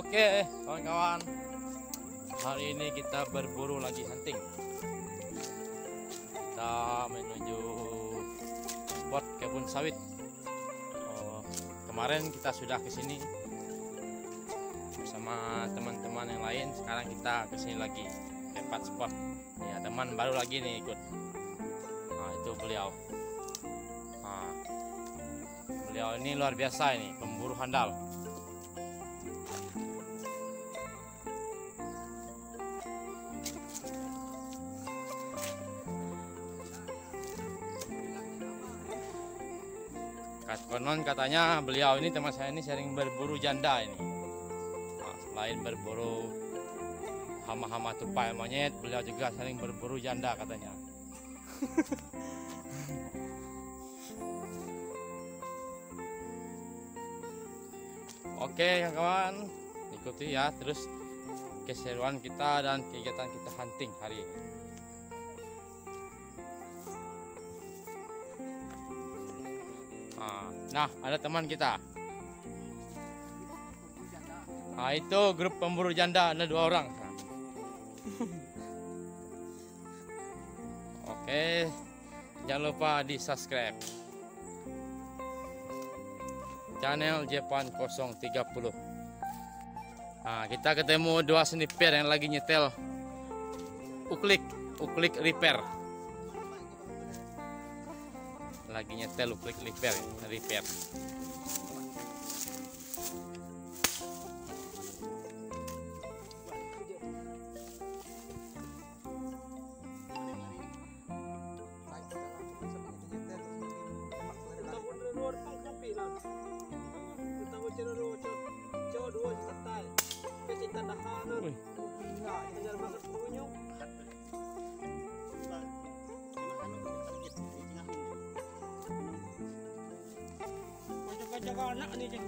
Oke, kawan-kawan. Hari ini kita berburu lagi hunting. Kita menuju spot kebun sawit. Oh, kemarin kita sudah ke sini bersama teman-teman yang lain. Sekarang kita ke sini lagi tempat spot. Ya, teman baru lagi nih ikut. Nah, itu beliau. Nah, beliau ini luar biasa ini, pemburu handal. Konon katanya beliau ini teman saya ini sering berburu janda ini. Nah, selain berburu hama-hama tupai monyet, beliau juga sering berburu janda katanya. Oke kawan, ikuti ya terus keseruan kita dan kegiatan kita hunting hari ini. Nah, ada teman kita. Nah, itu grup pemburu janda ada dua orang. Oke, jangan lupa di subscribe channel Jepan 030. Nah, kita ketemu dua sniper yang lagi nyetel uklik uklik repair. Lagi nyetel uklik repair, repair. Jaga anak nih, Ceng.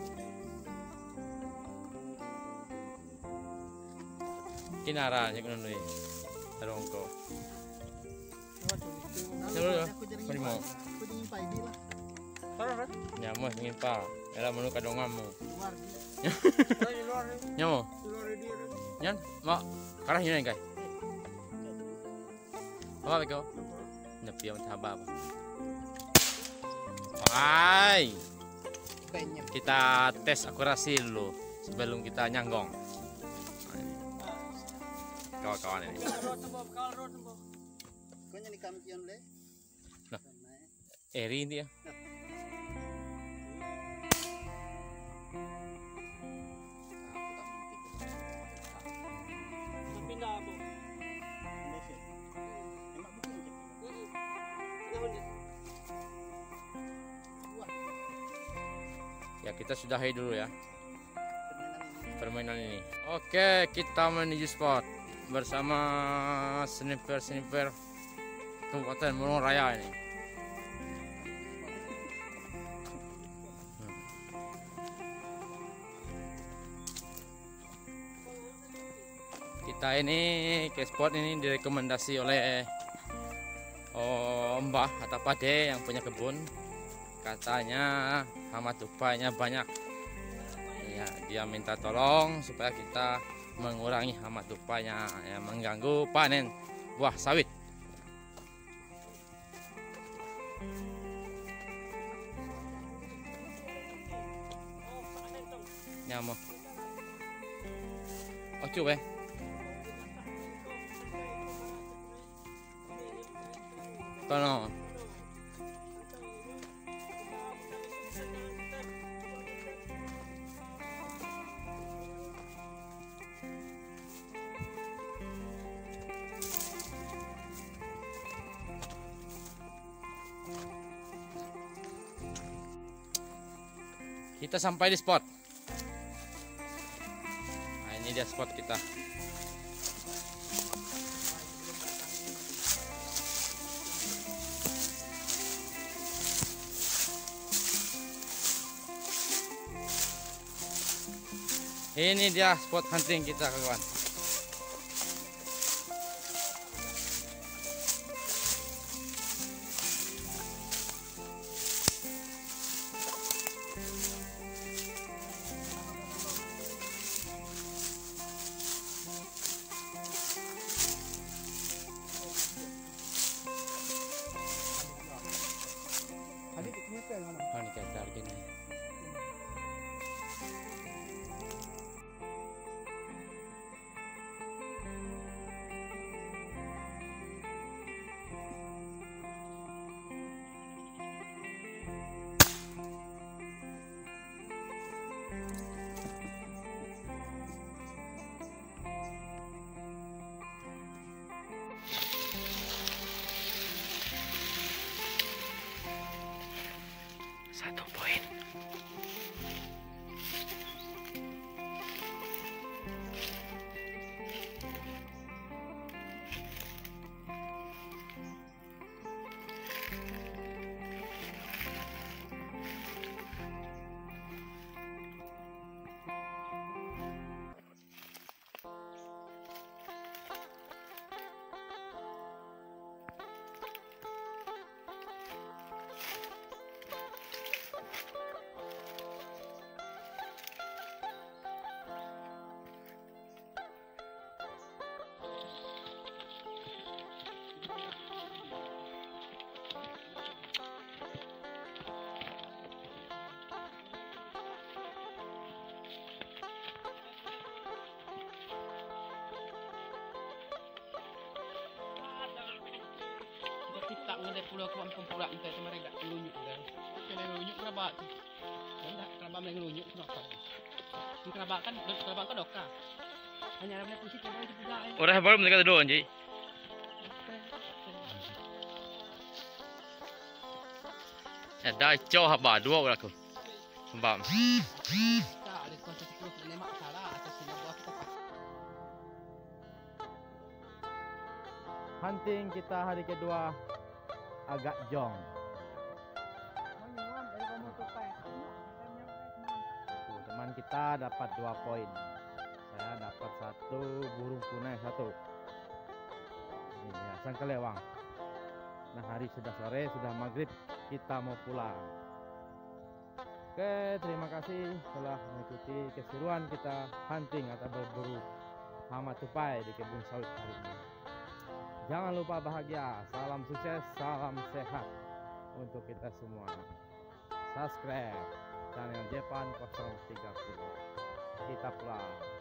Kinara yang ya. Taruh, kan? Nyamo ngimpa. Ela menu kadongamu. Luar. Nyan, mak karah kay. Apa beko? Nepi ang haba ba? Banyak. kita tes akurasi dulu sebelum kita nyanggong. Kawan-kawan ini. Nah. Eri ini ya. Ya kita sudahi dulu ya permainan ini. Oke, kita menuju spot bersama sniper-sniper Kabupaten Morong Raya ini. Kita ini ke spot ini direkomendasi oleh oh, Mbah atau Pade yang punya kebun. Katanya hama tupainya banyak. Ya, dia minta tolong supaya kita mengurangi hama tupainya yang mengganggu panen buah sawit. Nyamo. Oke, weh. Kono. Kita sampai di spot. Nah, ini dia spot kita. Ini dia spot hunting kita kawan. Honeycomb target na yan. Pulau kampung pulau entah itu mereka ngelunyuk dah. Kena ngelunyuk kenapa tu? Enggak, kenapa mereka ngelunyuk kenapa? Ini kenapa kan kenapa kan doka? Hanya itu juga. eh. Orang baru mereka doon, Ji. Eh, dah jauh haba dua orang aku. Mbak. Tak ada kuasa sepuluh ini mak salah atas sini buat kita pak. Hunting kita hari kedua agak jong. Tuh, teman kita dapat dua poin. Saya dapat satu, burung punai satu. Ini ya, sang kelewang. Nah hari sudah sore, sudah maghrib, kita mau pulang. Oke, terima kasih telah mengikuti keseruan kita hunting atau berburu hama tupai di kebun sawit hari ini. Jangan lupa bahagia, salam sukses, salam sehat untuk kita semua. Subscribe channel Jepan 030. Kita pulang.